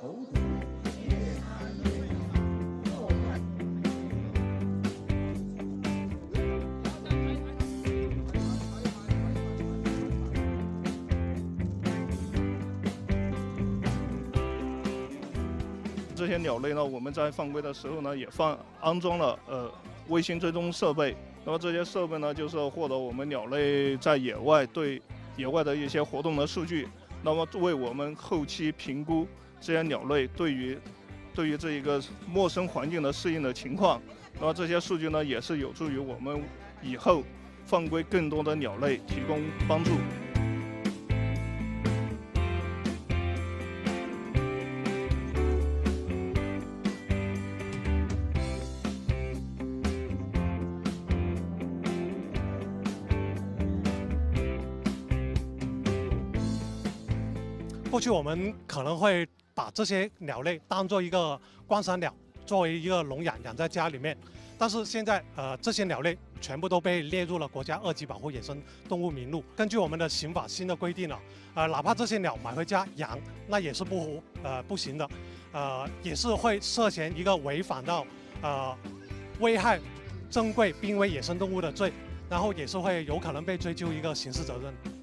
这些鸟类呢，我们在放归的时候呢，也放安装了呃卫星追踪设备。那么这些设备呢，就是获得我们鸟类在野外对野外的一些活动的数据，那么为我们后期评估这些鸟类对于对于这一个陌生环境的适应的情况。那么这些数据呢，也是有助于我们以后放归更多的鸟类提供帮助。过去我们可能会把这些鸟类当做一个观赏鸟，作为一个笼养养在家里面。但是现在，呃，这些鸟类全部都被列入了国家二级保护野生动物名录。根据我们的刑法新的规定了，呃，哪怕这些鸟买回家养，那也是不呃不行的，呃，也是会涉嫌一个违反到呃危害珍贵濒危野生动物的罪，然后也是会有可能被追究一个刑事责任。